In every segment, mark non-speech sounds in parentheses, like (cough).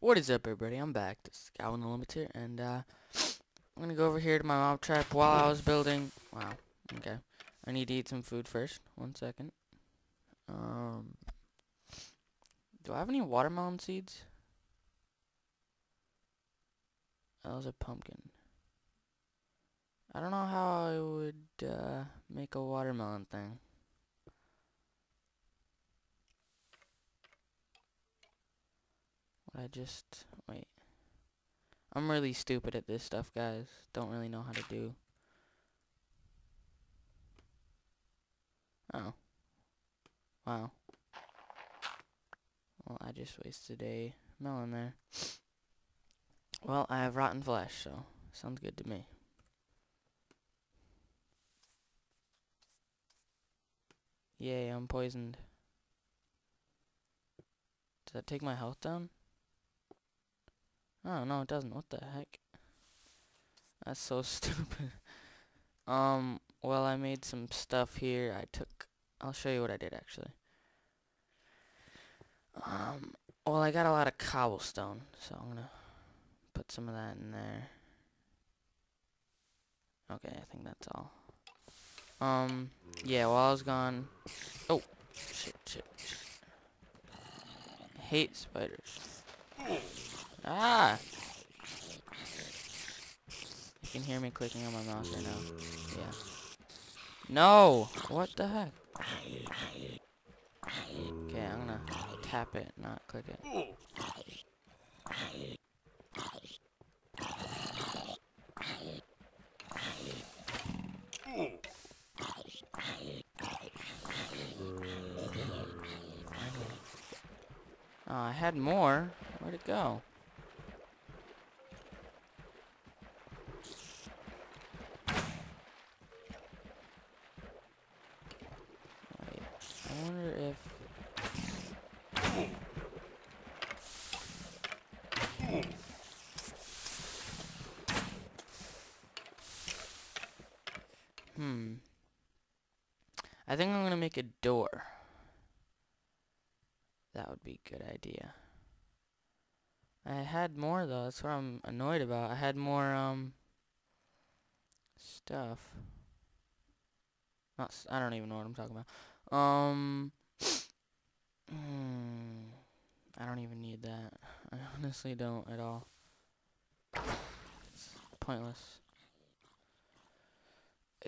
What is up, everybody? I'm back. This is Galvin the Limiter, and uh, I'm gonna go over here to my mob trap while I was building. Wow. Okay. I need to eat some food first. One second. Um. Do I have any watermelon seeds? That was a pumpkin. I don't know how I would uh, make a watermelon thing. I just wait. I'm really stupid at this stuff, guys. Don't really know how to do. Oh. Wow. Well, I just wasted a melon there. Well, I have rotten flesh, so sounds good to me. Yay, I'm poisoned. Does that take my health down? Oh, no, it doesn't. What the heck? That's so (laughs) stupid. um, well, I made some stuff here. I took... I'll show you what I did, actually. Um, well, I got a lot of cobblestone, so I'm gonna put some of that in there. Okay, I think that's all. Um, yeah, while I was gone... Oh, shit, shit, shit. Hate spiders. Ah! You can hear me clicking on my mouse right now. Yeah. No! What the heck? Okay, I'm gonna tap it, not click it. Oh, I had more. Where'd it go? Wait, I wonder if... Hmm. I think I'm gonna make a door. That would be a good idea. I had more though, that's what I'm annoyed about. I had more um stuff. Not I don't even know what I'm talking about. Um (sniffs) hmm, I don't even need that. I honestly don't at all. It's pointless.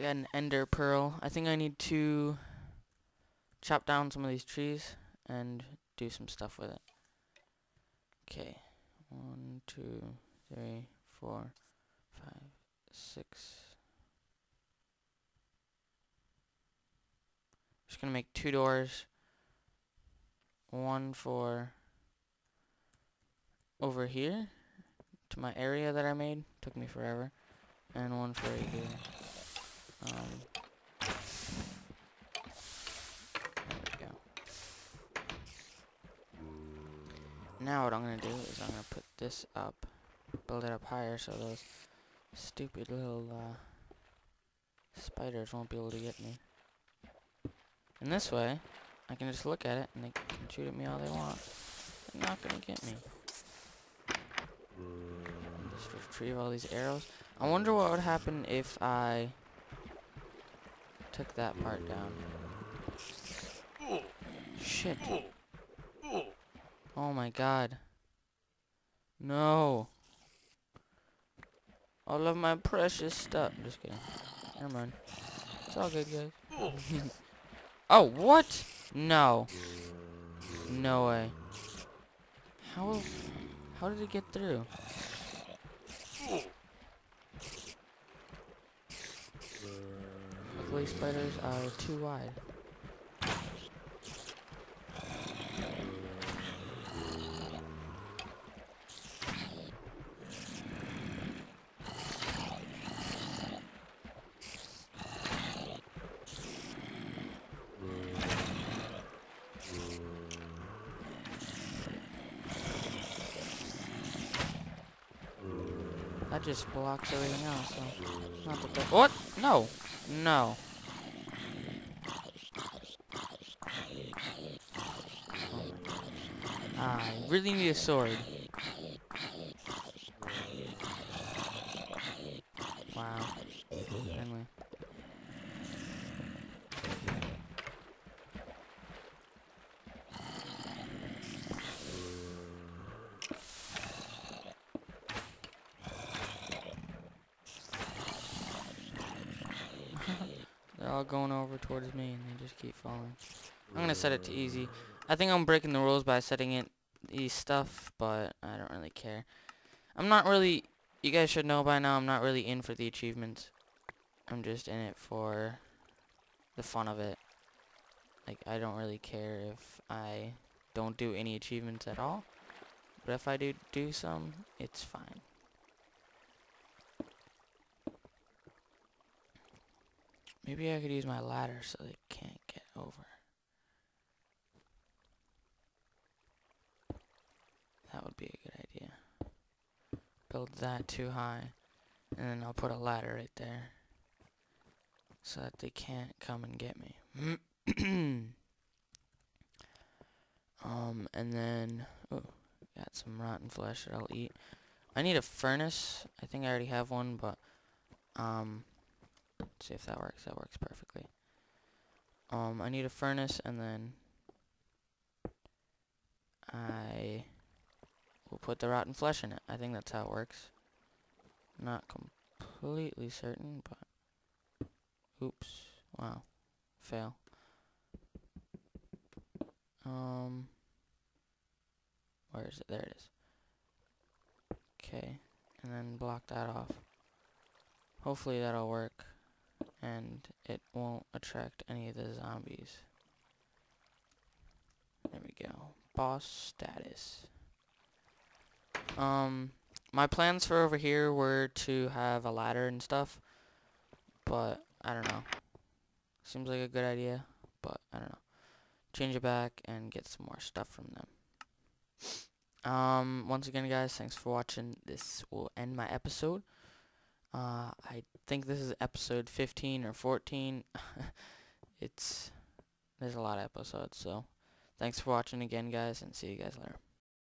An ender pearl. I think I need to chop down some of these trees and do some stuff with it. Okay. One, two, three, four, five, six. Just gonna make two doors. One for over here to my area that I made. Took me forever. And one for here. Um, there we go. Now what I'm going to do is I'm going to put this up, build it up higher so those stupid little uh, spiders won't be able to get me. And this way, I can just look at it and they can shoot at me all they want. They're not going to get me. Just retrieve all these arrows. I wonder what would happen if I took that part down. Shit. Oh my god. No. All of my precious stuff. Just kidding. Never mind. It's all good, guys. (laughs) oh, what? No. No way. How? How did it get through? Luckily, spiders are too wide. That just blocks everything else, so not. What? No. No. Ah, I really need a sword. All going over towards me and they just keep falling. I'm gonna set it to easy. I think I'm breaking the rules by setting it easy stuff, but I don't really care. I'm not really, you guys should know by now, I'm not really in for the achievements. I'm just in it for the fun of it. Like, I don't really care if I don't do any achievements at all. But if I do do some, it's fine. Maybe I could use my ladder so they can't get over. That would be a good idea. Build that too high. And then I'll put a ladder right there. So that they can't come and get me. (clears throat) um, and then... Oh, got some rotten flesh that I'll eat. I need a furnace. I think I already have one, but... Um, see if that works. That works perfectly. Um, I need a furnace, and then... I We'll put the rotten flesh in it. I think that's how it works. Not completely certain, but... Oops. Wow. Fail. Um... Where is it? There it is. Okay. And then block that off. Hopefully that'll work. And it won't attract any of the zombies. There we go. Boss status. Um, my plans for over here were to have a ladder and stuff, but I don't know. Seems like a good idea, but I don't know. Change it back and get some more stuff from them. Um, once again, guys, thanks for watching. This will end my episode. Uh, I think this is episode 15 or 14. (laughs) it's, there's a lot of episodes, so thanks for watching again, guys, and see you guys later.